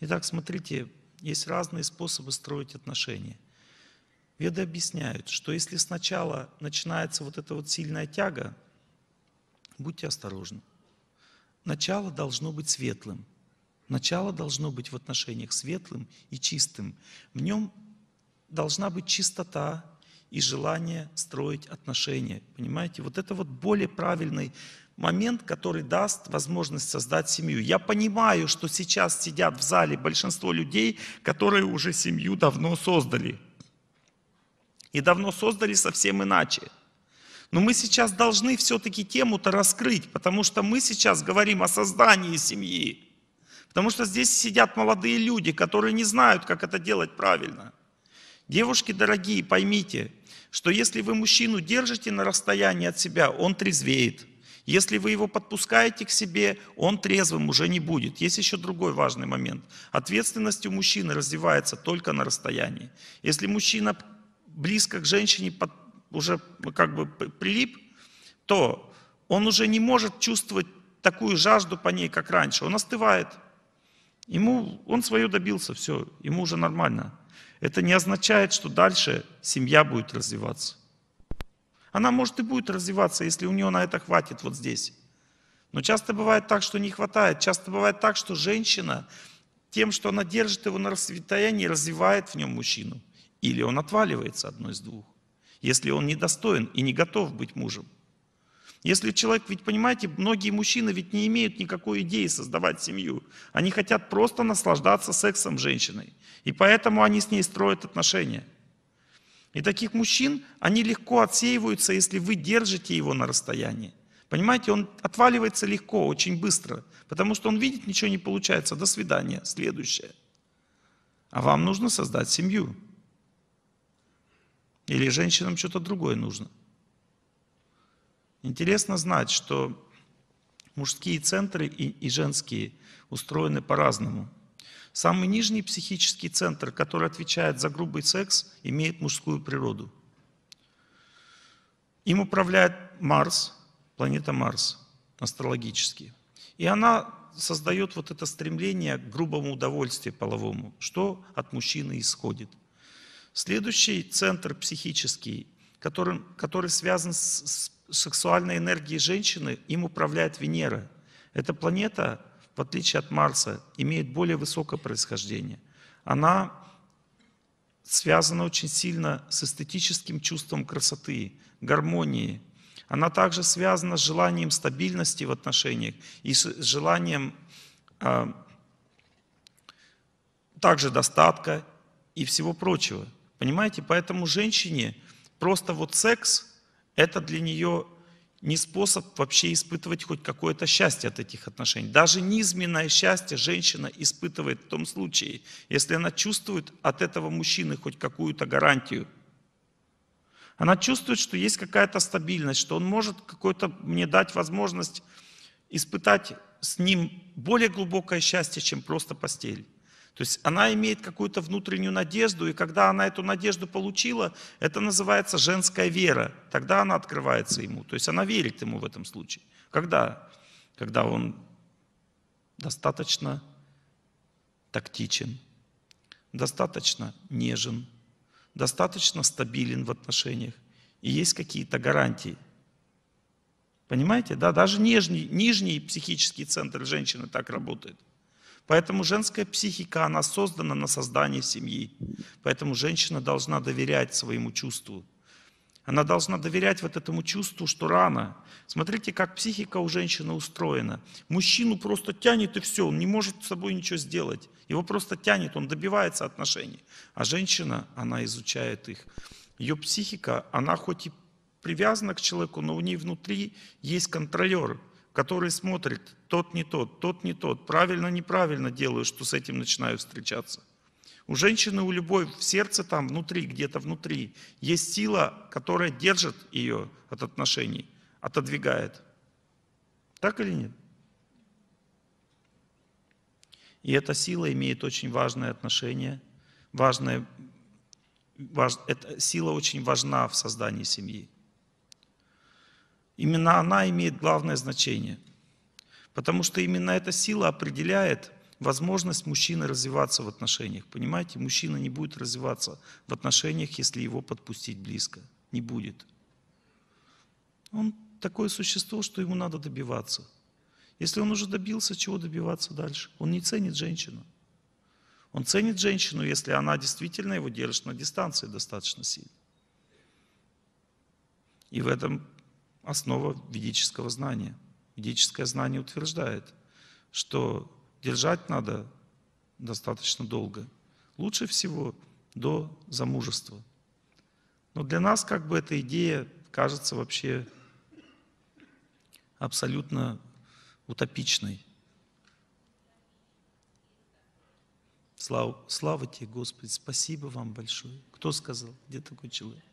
Итак, смотрите, есть разные способы строить отношения. Веды объясняют, что если сначала начинается вот эта вот сильная тяга, будьте осторожны. Начало должно быть светлым. Начало должно быть в отношениях светлым и чистым. В нем должна быть чистота и желание строить отношения. Понимаете? Вот это вот более правильный момент, который даст возможность создать семью. Я понимаю, что сейчас сидят в зале большинство людей, которые уже семью давно создали. И давно создали совсем иначе. Но мы сейчас должны все-таки тему-то раскрыть, потому что мы сейчас говорим о создании семьи. Потому что здесь сидят молодые люди, которые не знают, как это делать правильно. Девушки дорогие, поймите, что если вы мужчину держите на расстоянии от себя, он трезвеет. Если вы его подпускаете к себе, он трезвым уже не будет. Есть еще другой важный момент. Ответственность у мужчины развивается только на расстоянии. Если мужчина близко к женщине под, уже как бы прилип, то он уже не может чувствовать такую жажду по ней, как раньше. Он остывает. Ему, он свое добился, все, ему уже нормально. Это не означает, что дальше семья будет развиваться. Она может и будет развиваться, если у нее на это хватит вот здесь. Но часто бывает так, что не хватает. Часто бывает так, что женщина тем, что она держит его на расстоянии, развивает в нем мужчину. Или он отваливается одно из двух, если он недостоин и не готов быть мужем. Если человек, ведь понимаете, многие мужчины ведь не имеют никакой идеи создавать семью. Они хотят просто наслаждаться сексом женщиной. И поэтому они с ней строят отношения. И таких мужчин, они легко отсеиваются, если вы держите его на расстоянии. Понимаете, он отваливается легко, очень быстро, потому что он видит, ничего не получается. До свидания, следующее. А вам нужно создать семью. Или женщинам что-то другое нужно. Интересно знать, что мужские центры и, женские устроены по-разному. Самый нижний психический центр, который отвечает за грубый секс, имеет мужскую природу. Им управляет Марс, планета Марс, астрологически. И она создает вот это стремление к грубому удовольствию половому, что от мужчины исходит. Следующий центр психический, который, который связан с, с сексуальной энергией женщины им управляет Венера. Эта планета, в отличие от Марса, имеет более высокое происхождение. Она связана очень сильно с эстетическим чувством красоты, гармонии. Она также связана с желанием стабильности в отношениях и с желанием а, также достатка и всего прочего. Понимаете? Поэтому женщине просто вот секс – это для нее не способ вообще испытывать хоть какое-то счастье от этих отношений. Даже низменное счастье женщина испытывает в том случае, если она чувствует от этого мужчины хоть какую-то гарантию. Она чувствует, что есть какая-то стабильность, что он может какой-то мне дать возможность испытать с ним более глубокое счастье, чем просто постель. То есть она имеет какую-то внутреннюю надежду, и когда она эту надежду получила, это называется женская вера. Тогда она открывается ему. То есть она верит ему в этом случае. Когда? Когда он достаточно тактичен, достаточно нежен, достаточно стабилен в отношениях. И есть какие-то гарантии. Понимаете? Да, даже нижний, нижний психический центр женщины так работает. Поэтому женская психика, она создана на создание семьи. Поэтому женщина должна доверять своему чувству. Она должна доверять вот этому чувству, что рано. Смотрите, как психика у женщины устроена. Мужчину просто тянет и все, он не может с собой ничего сделать. Его просто тянет, он добивается отношений. А женщина, она изучает их. Ее психика, она хоть и привязана к человеку, но у нее внутри есть контролер который смотрит, тот не тот, тот не тот, правильно, неправильно делаю, что с этим начинаю встречаться. У женщины, у любой в сердце там, внутри, где-то внутри, есть сила, которая держит ее от отношений, отодвигает. Так или нет? И эта сила имеет очень важное отношение, важное, важ, эта сила очень важна в создании семьи. Именно она имеет главное значение. Потому что именно эта сила определяет возможность мужчины развиваться в отношениях. Понимаете, мужчина не будет развиваться в отношениях, если его подпустить близко. Не будет. Он такое существо, что ему надо добиваться. Если он уже добился, чего добиваться дальше? Он не ценит женщину. Он ценит женщину, если она действительно его держит на дистанции достаточно сильно. И в этом основа ведического знания. Ведическое знание утверждает, что держать надо достаточно долго. Лучше всего до замужества. Но для нас как бы эта идея кажется вообще абсолютно утопичной. Слава, слава тебе, Господи, спасибо вам большое. Кто сказал? Где такой человек?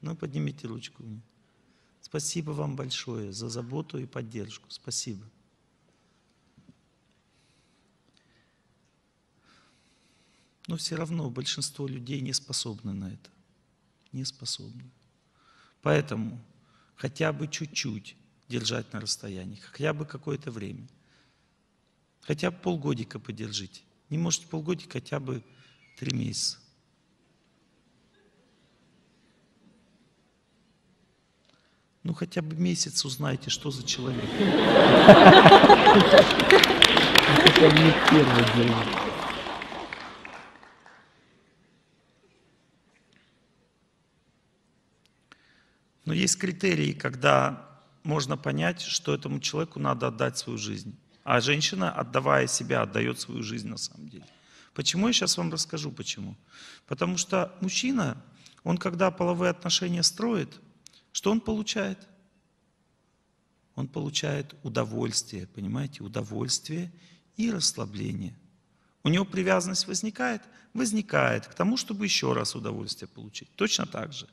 Ну, поднимите ручку мне. Спасибо вам большое за заботу и поддержку. Спасибо. Но все равно большинство людей не способны на это. Не способны. Поэтому хотя бы чуть-чуть держать на расстоянии, хотя бы какое-то время. Хотя бы полгодика подержите. Не можете полгодика, хотя бы три месяца. Ну, хотя бы месяц узнайте, что за человек. Это не первый день. Но есть критерии, когда можно понять, что этому человеку надо отдать свою жизнь. А женщина, отдавая себя, отдает свою жизнь на самом деле. Почему? Я сейчас вам расскажу почему. Потому что мужчина, он когда половые отношения строит, что он получает? Он получает удовольствие, понимаете, удовольствие и расслабление. У него привязанность возникает? Возникает к тому, чтобы еще раз удовольствие получить. Точно так же.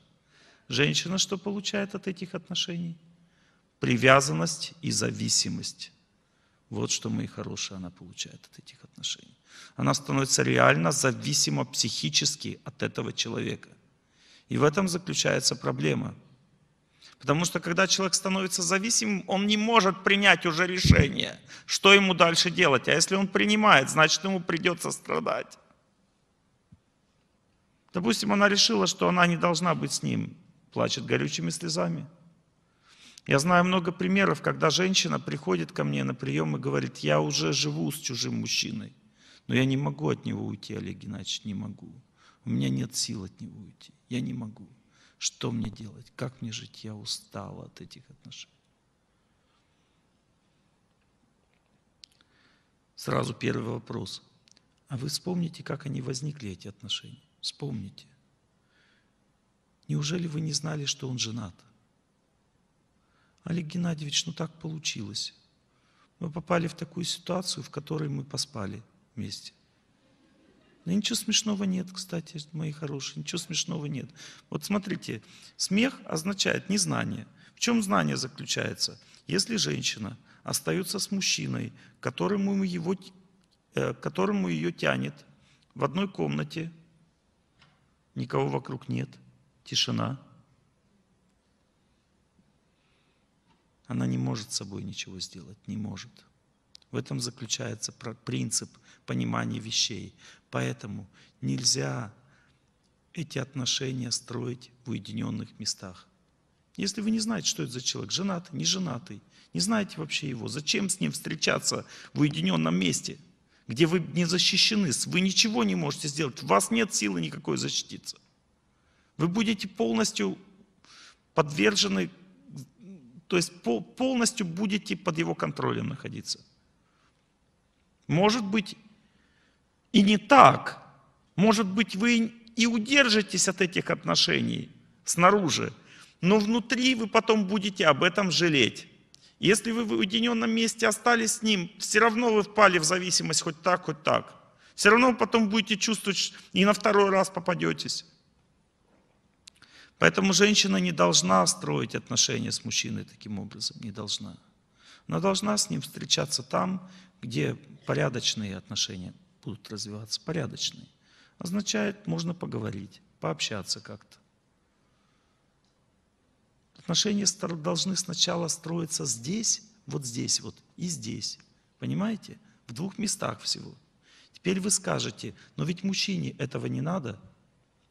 Женщина что получает от этих отношений? Привязанность и зависимость. Вот что, мои хорошие, она получает от этих отношений. Она становится реально зависима психически от этого человека. И в этом заключается проблема – Потому что когда человек становится зависимым, он не может принять уже решение, что ему дальше делать. А если он принимает, значит ему придется страдать. Допустим, она решила, что она не должна быть с ним, плачет горючими слезами. Я знаю много примеров, когда женщина приходит ко мне на прием и говорит, я уже живу с чужим мужчиной, но я не могу от него уйти, Олег Геннадьевич, не могу. У меня нет сил от него уйти, я не могу. Что мне делать? Как мне жить? Я устал от этих отношений. Сразу первый вопрос. А вы вспомните, как они возникли, эти отношения? Вспомните. Неужели вы не знали, что он женат? Олег Геннадьевич, ну так получилось. Мы попали в такую ситуацию, в которой мы поспали вместе. Да ничего смешного нет, кстати, мои хорошие, ничего смешного нет. Вот смотрите, смех означает незнание. В чем знание заключается? Если женщина остается с мужчиной, которому, его, э, которому ее тянет, в одной комнате, никого вокруг нет, тишина, она не может с собой ничего сделать, не может. В этом заключается принцип понимания вещей. Поэтому нельзя эти отношения строить в уединенных местах. Если вы не знаете, что это за человек, женатый, не женатый, не знаете вообще его, зачем с ним встречаться в уединенном месте, где вы не защищены, вы ничего не можете сделать, у вас нет силы никакой защититься. Вы будете полностью подвержены, то есть полностью будете под его контролем находиться. Может быть, и не так. Может быть, вы и удержитесь от этих отношений снаружи, но внутри вы потом будете об этом жалеть. Если вы в уединенном месте остались с ним, все равно вы впали в зависимость хоть так, хоть так. Все равно потом будете чувствовать, и на второй раз попадетесь. Поэтому женщина не должна строить отношения с мужчиной таким образом, не должна. Она должна с ним встречаться там, где порядочные отношения будут развиваться, порядочные. Означает, можно поговорить, пообщаться как-то. Отношения должны сначала строиться здесь, вот здесь вот и здесь. Понимаете? В двух местах всего. Теперь вы скажете, но ведь мужчине этого не надо.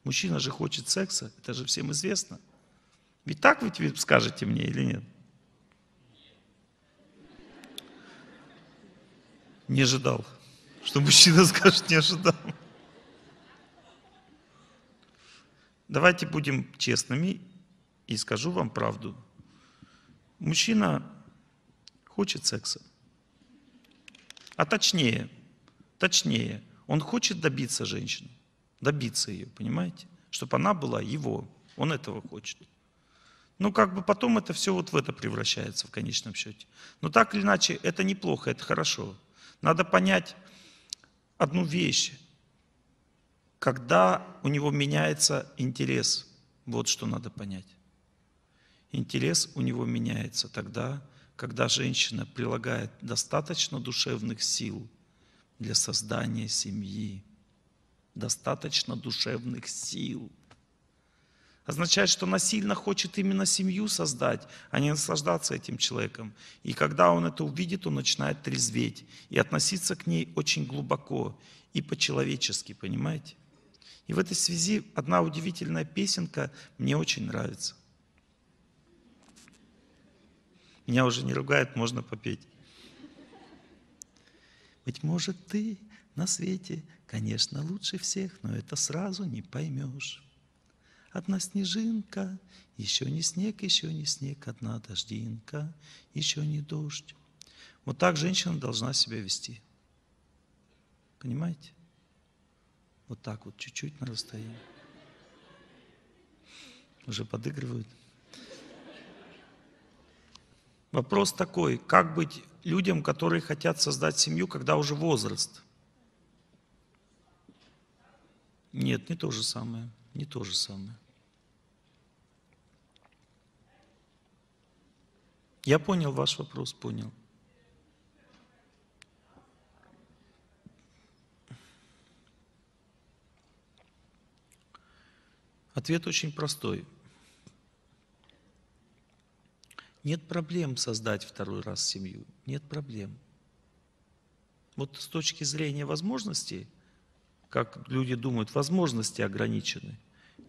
Мужчина же хочет секса, это же всем известно. Ведь так вы скажете мне или нет? Не ожидал, что мужчина скажет, не ожидал. Давайте будем честными и скажу вам правду. Мужчина хочет секса. А точнее, точнее, он хочет добиться женщины, добиться ее, понимаете? Чтобы она была его, он этого хочет. Ну, как бы потом это все вот в это превращается в конечном счете. Но так или иначе, это неплохо, это хорошо. Надо понять одну вещь. Когда у него меняется интерес, вот что надо понять. Интерес у него меняется тогда, когда женщина прилагает достаточно душевных сил для создания семьи. Достаточно душевных сил. Означает, что она сильно хочет именно семью создать, а не наслаждаться этим человеком. И когда он это увидит, он начинает трезветь и относиться к ней очень глубоко и по-человечески, понимаете? И в этой связи одна удивительная песенка мне очень нравится. Меня уже не ругают, можно попеть. Быть может, ты на свете, конечно, лучше всех, но это сразу не поймешь. Одна снежинка, еще не снег, еще не снег, одна дождинка, еще не дождь. Вот так женщина должна себя вести. Понимаете? Вот так вот, чуть-чуть на расстоянии. Уже подыгрывают. Вопрос такой, как быть людям, которые хотят создать семью, когда уже возраст? Нет, не то же самое, не то же самое. Я понял ваш вопрос, понял. Ответ очень простой. Нет проблем создать второй раз семью. Нет проблем. Вот с точки зрения возможностей, как люди думают, возможности ограничены.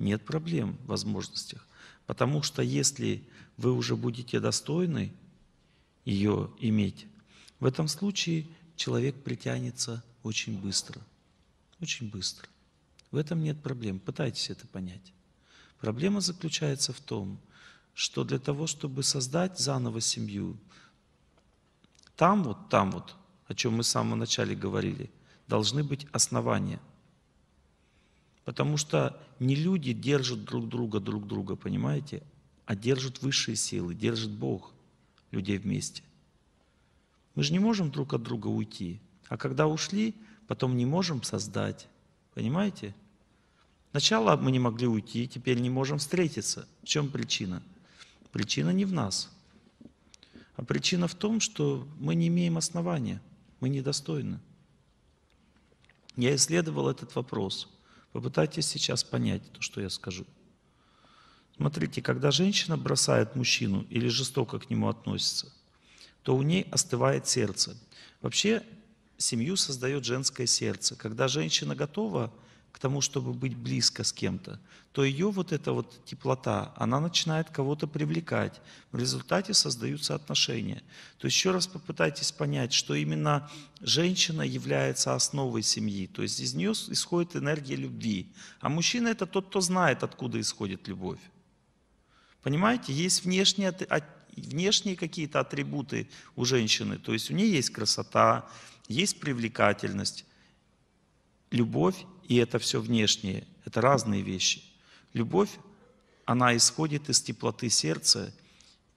Нет проблем в возможностях. Потому что если вы уже будете достойны ее иметь, в этом случае человек притянется очень быстро. Очень быстро. В этом нет проблем. Пытайтесь это понять. Проблема заключается в том, что для того, чтобы создать заново семью, там вот, там вот, о чем мы в самом начале говорили, должны быть основания. Потому что не люди держат друг друга, друг друга, понимаете, а держат высшие силы, держит Бог людей вместе. Мы же не можем друг от друга уйти. А когда ушли, потом не можем создать. Понимаете? Сначала мы не могли уйти, теперь не можем встретиться. В чем причина? Причина не в нас. А причина в том, что мы не имеем основания, мы недостойны. Я исследовал этот вопрос. Попытайтесь сейчас понять то, что я скажу. Смотрите, когда женщина бросает мужчину или жестоко к нему относится, то у ней остывает сердце. Вообще семью создает женское сердце. Когда женщина готова к тому, чтобы быть близко с кем-то, то ее вот эта вот теплота, она начинает кого-то привлекать. В результате создаются отношения. То есть еще раз попытайтесь понять, что именно женщина является основой семьи. То есть из нее исходит энергия любви. А мужчина это тот, кто знает, откуда исходит любовь. Понимаете, есть внешние, внешние какие-то атрибуты у женщины. То есть у нее есть красота, есть привлекательность, любовь и это все внешнее. Это разные вещи. Любовь, она исходит из теплоты сердца,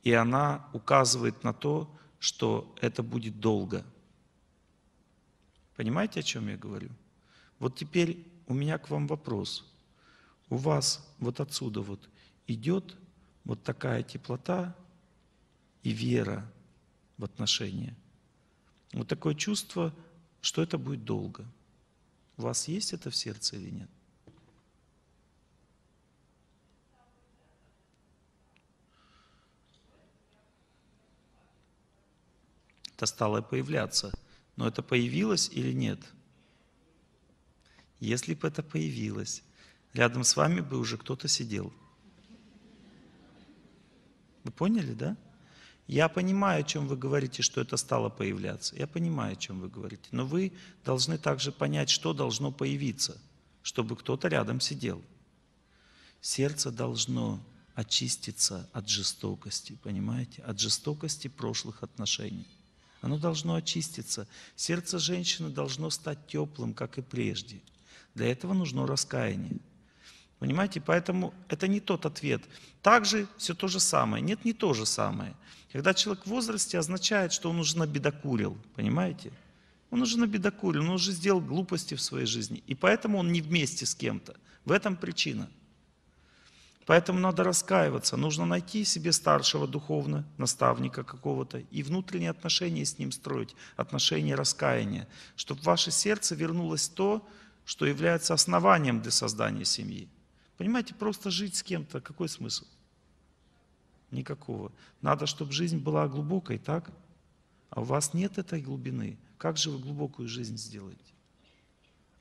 и она указывает на то, что это будет долго. Понимаете, о чем я говорю? Вот теперь у меня к вам вопрос. У вас вот отсюда вот идет вот такая теплота и вера в отношения. Вот такое чувство, что это будет долго. У вас есть это в сердце или нет? Это стало появляться Но это появилось или нет? Если бы это появилось, рядом с вами бы уже кто-то сидел. Вы поняли, да? Я понимаю, о чем вы говорите, что это стало появляться. Я понимаю, о чем вы говорите. Но вы должны также понять, что должно появиться, чтобы кто-то рядом сидел. Сердце должно очиститься от жестокости, понимаете? От жестокости прошлых отношений. Оно должно очиститься. Сердце женщины должно стать теплым, как и прежде. Для этого нужно раскаяние. Понимаете? Поэтому это не тот ответ. Также все то же самое. Нет, не то же самое. Когда человек в возрасте, означает, что он уже набедокурил. Понимаете? Он уже набедокурил, он уже сделал глупости в своей жизни. И поэтому он не вместе с кем-то. В этом причина. Поэтому надо раскаиваться. Нужно найти себе старшего духовно, наставника какого-то, и внутренние отношения с ним строить, отношения раскаяния, чтобы в ваше сердце вернулось то, что является основанием для создания семьи. Понимаете, просто жить с кем-то, какой смысл? Никакого. Надо, чтобы жизнь была глубокой, так? А у вас нет этой глубины. Как же вы глубокую жизнь сделаете?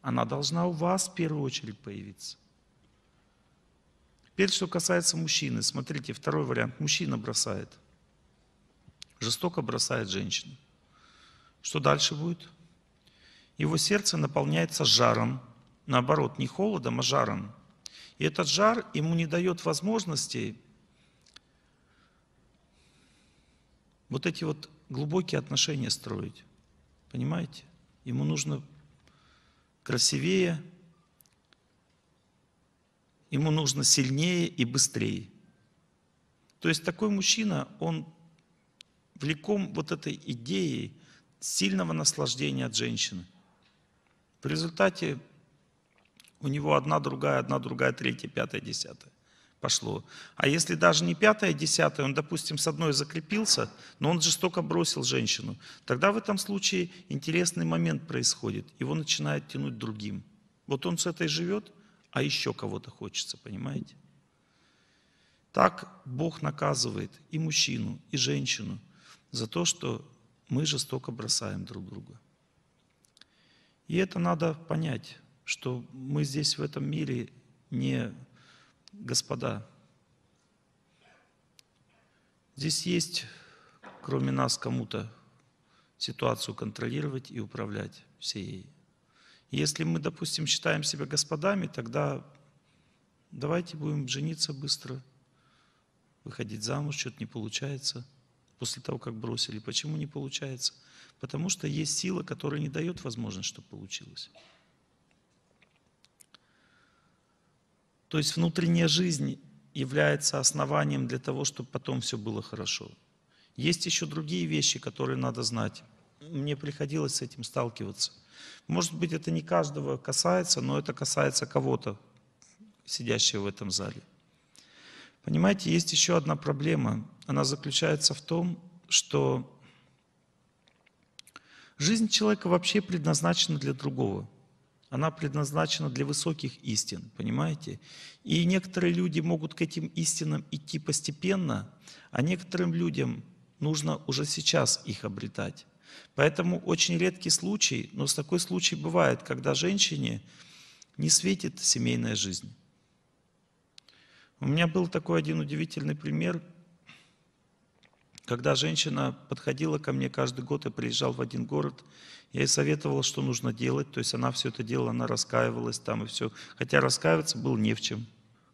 Она должна у вас в первую очередь появиться. Теперь, что касается мужчины. Смотрите, второй вариант. Мужчина бросает. Жестоко бросает женщину. Что дальше будет? Его сердце наполняется жаром. Наоборот, не холодом, а жаром. И этот жар ему не дает возможности вот эти вот глубокие отношения строить. Понимаете? Ему нужно красивее, ему нужно сильнее и быстрее. То есть такой мужчина, он влеком вот этой идеей сильного наслаждения от женщины. В результате у него одна, другая, одна, другая, третья, пятая, десятая пошло. А если даже не пятая, десятая, он, допустим, с одной закрепился, но он жестоко бросил женщину, тогда в этом случае интересный момент происходит. Его начинает тянуть другим. Вот он с этой живет, а еще кого-то хочется, понимаете? Так Бог наказывает и мужчину, и женщину за то, что мы жестоко бросаем друг друга. И это надо понять, что мы здесь в этом мире не господа. Здесь есть, кроме нас, кому-то ситуацию контролировать и управлять всей если мы, допустим, считаем себя господами, тогда давайте будем жениться быстро, выходить замуж, что-то не получается после того, как бросили. Почему не получается? Потому что есть сила, которая не дает возможность, чтобы получилось. То есть внутренняя жизнь является основанием для того, чтобы потом все было хорошо. Есть еще другие вещи, которые надо знать. Мне приходилось с этим сталкиваться. Может быть, это не каждого касается, но это касается кого-то, сидящего в этом зале. Понимаете, есть еще одна проблема. Она заключается в том, что жизнь человека вообще предназначена для другого. Она предназначена для высоких истин, понимаете? И некоторые люди могут к этим истинам идти постепенно, а некоторым людям нужно уже сейчас их обретать. Поэтому очень редкий случай, но с такой случай бывает, когда женщине не светит семейная жизнь. У меня был такой один удивительный пример, когда женщина подходила ко мне каждый год, я приезжал в один город, я ей советовал, что нужно делать, то есть она все это делала, она раскаивалась там и все. Хотя раскаиваться было не в чем.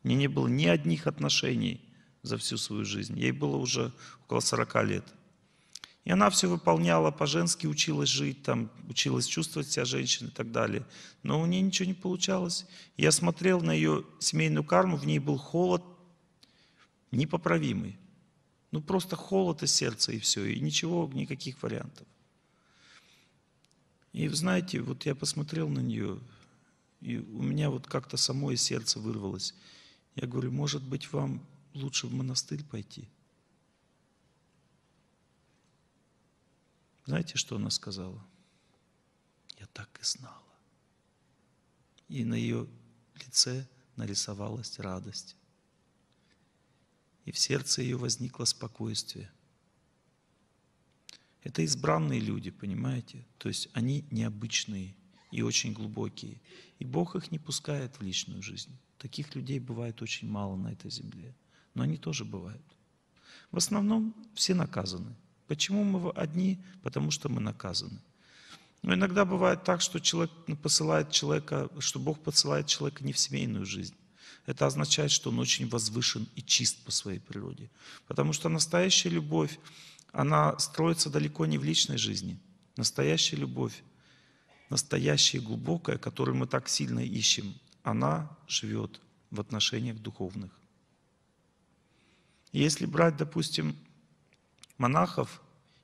Меня не было ни одних отношений за всю свою жизнь. Ей было уже около 40 лет. И она все выполняла, по-женски училась жить, там, училась чувствовать себя женщиной и так далее. Но у нее ничего не получалось. Я смотрел на ее семейную карму, в ней был холод непоправимый. Ну просто холод из сердца и все, и ничего, никаких вариантов. И знаете, вот я посмотрел на нее, и у меня вот как-то само из сердца вырвалось. Я говорю, может быть, вам лучше в монастырь пойти? Знаете, что она сказала? Я так и знала. И на ее лице нарисовалась радость. И в сердце ее возникло спокойствие. Это избранные люди, понимаете? То есть они необычные и очень глубокие. И Бог их не пускает в личную жизнь. Таких людей бывает очень мало на этой земле. Но они тоже бывают. В основном все наказаны. Почему мы одни? Потому что мы наказаны. Но иногда бывает так, что человек посылает человека, что Бог посылает человека не в семейную жизнь. Это означает, что он очень возвышен и чист по своей природе. Потому что настоящая любовь, она строится далеко не в личной жизни. Настоящая любовь, настоящая глубокая, которую мы так сильно ищем, она живет в отношениях духовных. Если брать, допустим, монахов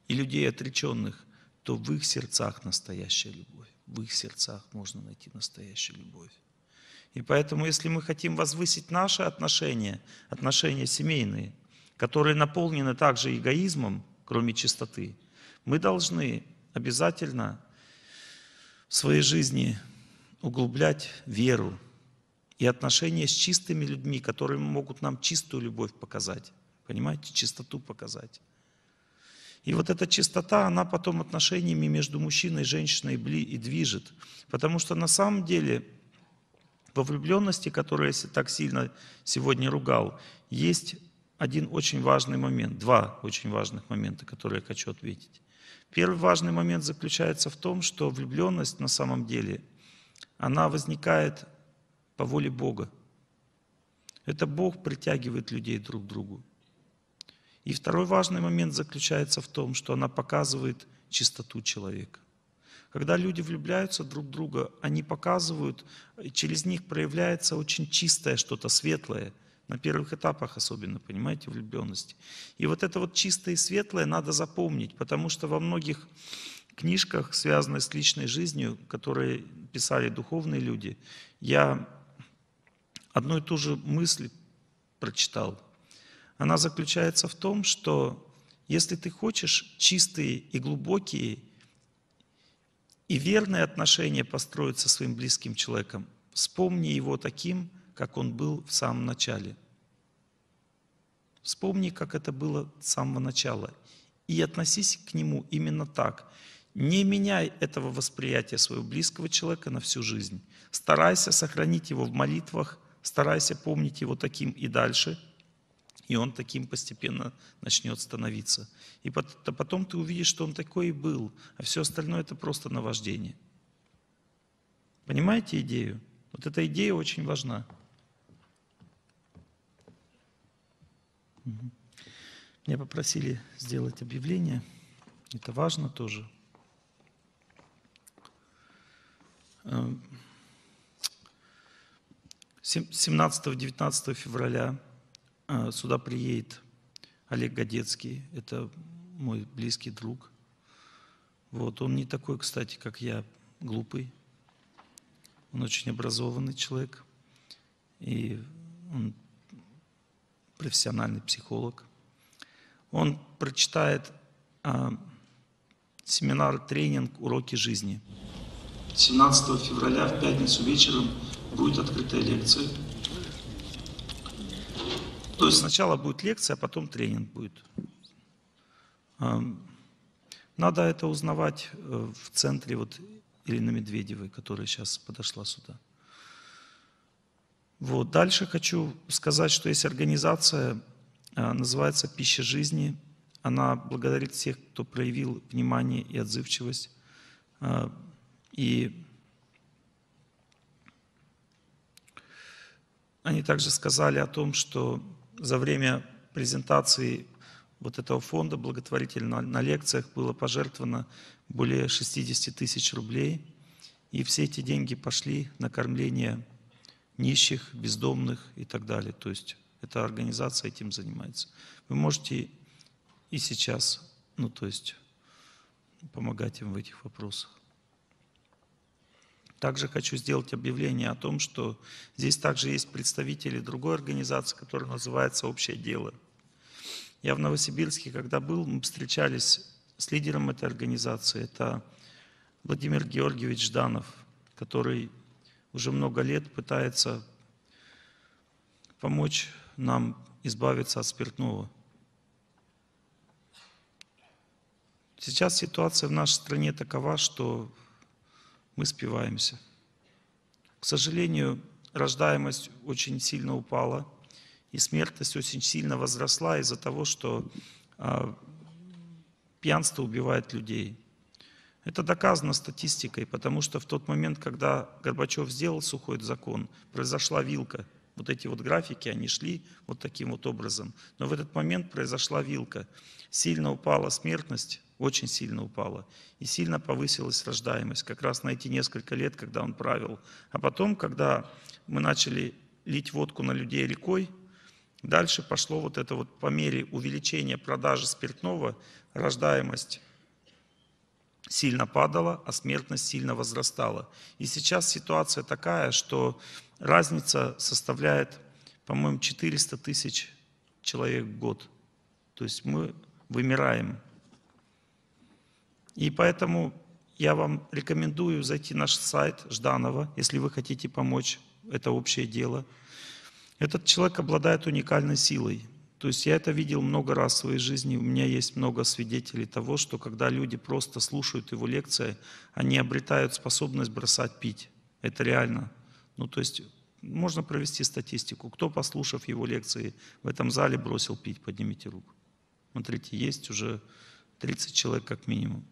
и людей отреченных, то в их сердцах настоящая любовь. В их сердцах можно найти настоящую любовь. И поэтому, если мы хотим возвысить наши отношения, отношения семейные, которые наполнены также эгоизмом, кроме чистоты, мы должны обязательно в своей жизни углублять веру и отношения с чистыми людьми, которые могут нам чистую любовь показать. Понимаете, чистоту показать. И вот эта чистота, она потом отношениями между мужчиной и женщиной и движет. Потому что на самом деле во влюбленности, которую я так сильно сегодня ругал, есть один очень важный момент, два очень важных момента, которые я хочу ответить. Первый важный момент заключается в том, что влюбленность на самом деле, она возникает по воле Бога. Это Бог притягивает людей друг к другу. И второй важный момент заключается в том, что она показывает чистоту человека. Когда люди влюбляются друг в друга, они показывают, через них проявляется очень чистое что-то, светлое, на первых этапах особенно, понимаете, влюбленности. И вот это вот чистое и светлое надо запомнить, потому что во многих книжках, связанных с личной жизнью, которые писали духовные люди, я одну и ту же мысль прочитал – она заключается в том, что если ты хочешь чистые и глубокие и верные отношения построить со своим близким человеком, вспомни его таким, как он был в самом начале. Вспомни, как это было с самого начала. И относись к нему именно так. Не меняй этого восприятия своего близкого человека на всю жизнь. Старайся сохранить его в молитвах, старайся помнить его таким и дальше – и он таким постепенно начнет становиться. И потом ты увидишь, что он такой и был, а все остальное это просто наваждение. Понимаете идею? Вот эта идея очень важна. Меня попросили сделать объявление. Это важно тоже. 17-19 эм, февраля а, сюда приедет Олег Годецкий, это мой близкий друг. Вот, он не такой, кстати, как я, глупый. Он очень образованный человек. И он профессиональный психолог. Он прочитает а, семинар, тренинг «Уроки жизни». 17 февраля в пятницу вечером будет открытая лекция то есть сначала будет лекция, а потом тренинг будет. Надо это узнавать э, в центре вот Ирины Медведевой, которая сейчас подошла сюда. Вот. Дальше хочу сказать, что есть организация, э, называется «Пища жизни». Она благодарит всех, кто проявил внимание и отзывчивость. Э, и они также сказали о том, что за время презентации вот этого фонда благотворительного на лекциях было пожертвовано более 60 тысяч рублей. И все эти деньги пошли на кормление нищих, бездомных и так далее. То есть эта организация этим занимается. Вы можете и сейчас, ну то есть помогать им в этих вопросах. Также хочу сделать объявление о том, что здесь также есть представители другой организации, которая называется «Общее дело». Я в Новосибирске, когда был, мы встречались с лидером этой организации. Это Владимир Георгиевич Жданов, который уже много лет пытается помочь нам избавиться от спиртного. Сейчас ситуация в нашей стране такова, что мы спиваемся. К сожалению, рождаемость очень сильно упала, и смертность очень сильно возросла из-за того, что а, пьянство убивает людей. Это доказано статистикой, потому что в тот момент, когда Горбачев сделал сухой закон, произошла вилка. Вот эти вот графики, они шли вот таким вот образом. Но в этот момент произошла вилка. Сильно упала смертность, очень сильно упала. И сильно повысилась рождаемость, как раз на эти несколько лет, когда он правил. А потом, когда мы начали лить водку на людей рекой, дальше пошло вот это вот по мере увеличения продажи спиртного, рождаемость сильно падала, а смертность сильно возрастала. И сейчас ситуация такая, что разница составляет, по-моему, 400 тысяч человек в год. То есть мы вымираем. И поэтому я вам рекомендую зайти на наш сайт Жданова, если вы хотите помочь, это общее дело. Этот человек обладает уникальной силой. То есть я это видел много раз в своей жизни, у меня есть много свидетелей того, что когда люди просто слушают его лекции, они обретают способность бросать пить. Это реально. Ну, то есть можно провести статистику. Кто, послушав его лекции, в этом зале бросил пить, поднимите руку. Смотрите, есть уже 30 человек как минимум.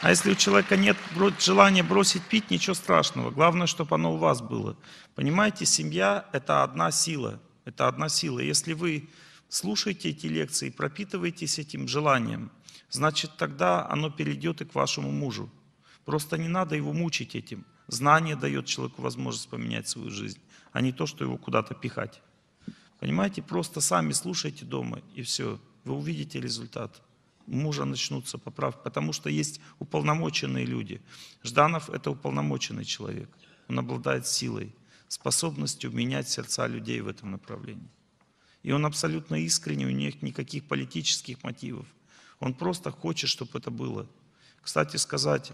А если у человека нет желания бросить пить, ничего страшного. Главное, чтобы оно у вас было. Понимаете, семья – это одна сила. Это одна сила. Если вы слушаете эти лекции, пропитываетесь этим желанием, значит, тогда оно перейдет и к вашему мужу. Просто не надо его мучить этим. Знание дает человеку возможность поменять свою жизнь, а не то, что его куда-то пихать. Понимаете, просто сами слушайте дома, и все. Вы увидите результат мужа начнутся поправки, потому что есть уполномоченные люди. Жданов – это уполномоченный человек. Он обладает силой, способностью менять сердца людей в этом направлении. И он абсолютно искренний, у них никаких политических мотивов. Он просто хочет, чтобы это было. Кстати сказать,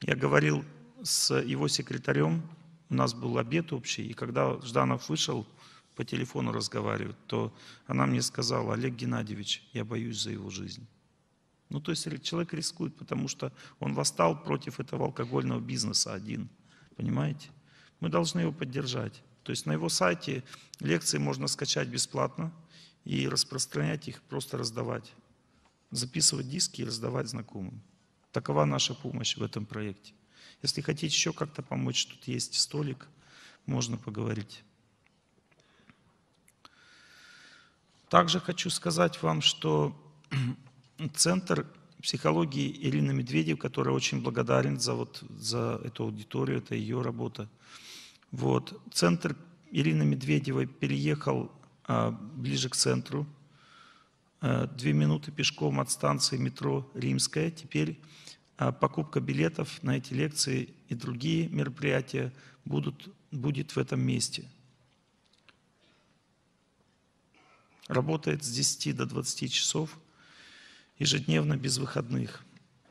я говорил с его секретарем, у нас был обед общий, и когда Жданов вышел, по телефону разговаривать, то она мне сказала, Олег Геннадьевич, я боюсь за его жизнь. Ну, то есть человек рискует, потому что он восстал против этого алкогольного бизнеса один. Понимаете? Мы должны его поддержать. То есть на его сайте лекции можно скачать бесплатно и распространять их, просто раздавать. Записывать диски и раздавать знакомым. Такова наша помощь в этом проекте. Если хотите еще как-то помочь, тут есть столик, можно поговорить. Также хочу сказать вам, что Центр психологии Ирины Медведев, которая очень благодарен за, вот, за эту аудиторию, это ее работа. Вот. Центр Ирины Медведевой переехал а, ближе к центру, а, две минуты пешком от станции метро Римская. Теперь а, покупка билетов на эти лекции и другие мероприятия будут, будет в этом месте. Работает с 10 до 20 часов – ежедневно без выходных.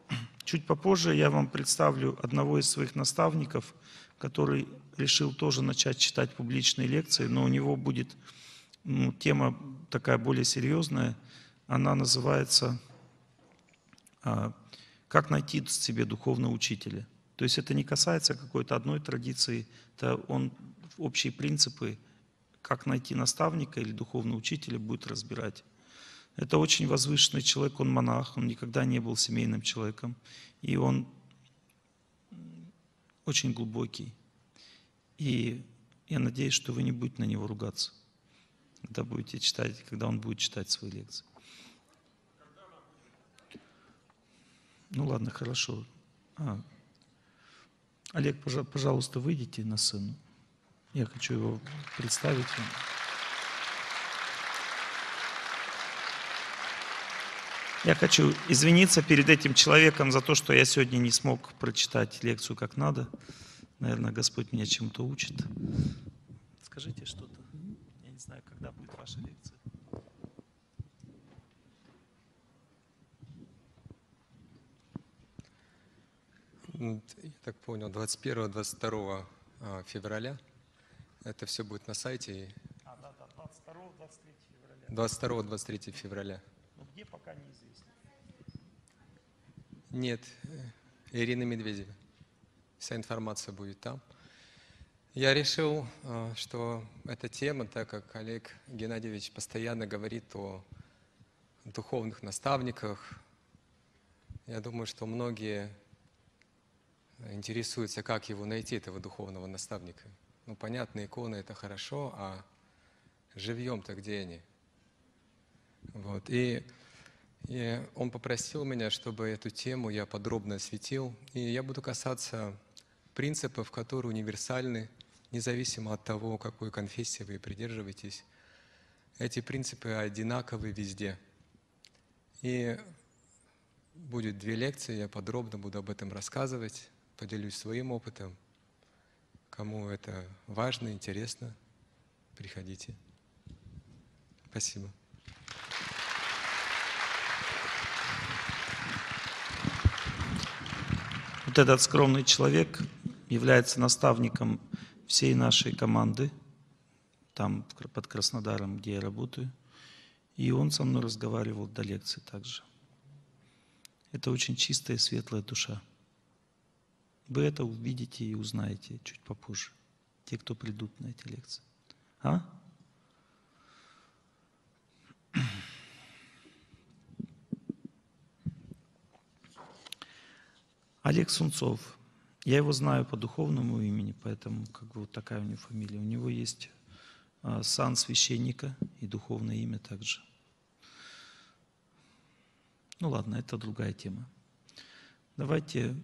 Чуть попозже я вам представлю одного из своих наставников, который решил тоже начать читать публичные лекции, но у него будет ну, тема такая более серьезная. Она называется а, «Как найти себе духовного учителя». То есть это не касается какой-то одной традиции, это он общие принципы, как найти наставника или духовного учителя будет разбирать. Это очень возвышенный человек, он монах, он никогда не был семейным человеком. И он очень глубокий. И я надеюсь, что вы не будете на него ругаться, когда будете читать, когда он будет читать свои лекции. Ну ладно, хорошо. А. Олег, пожалуйста, выйдите на сцену. Я хочу его представить. Я хочу извиниться перед этим человеком за то, что я сегодня не смог прочитать лекцию как надо. Наверное, Господь меня чему-то учит. Скажите что-то. Я не знаю, когда будет ваша лекция. Я так понял, 21-22 а, февраля. Это все будет на сайте. А, да, да, 22-23 февраля. 22-23 февраля. Но где пока неизвестно. Нет, э, Ирина Медведева. Вся информация будет там. Я решил, э, что эта тема, так как Олег Геннадьевич постоянно говорит о духовных наставниках, я думаю, что многие интересуются, как его найти, этого духовного наставника. Ну, понятно, иконы это хорошо, а живьем-то где они? Вот. И, и он попросил меня, чтобы эту тему я подробно осветил. И я буду касаться принципов, которые универсальны, независимо от того, какой конфессии вы придерживаетесь. Эти принципы одинаковы везде. И будет две лекции, я подробно буду об этом рассказывать, поделюсь своим опытом. Кому это важно, интересно, приходите. Спасибо. Вот этот скромный человек является наставником всей нашей команды, там под Краснодаром, где я работаю. И он со мной разговаривал до лекции также. Это очень чистая, светлая душа. Вы это увидите и узнаете чуть попозже, те, кто придут на эти лекции. А? Олег Сунцов. Я его знаю по духовному имени, поэтому как бы вот такая у него фамилия. У него есть а, сан священника и духовное имя также. Ну ладно, это другая тема. Давайте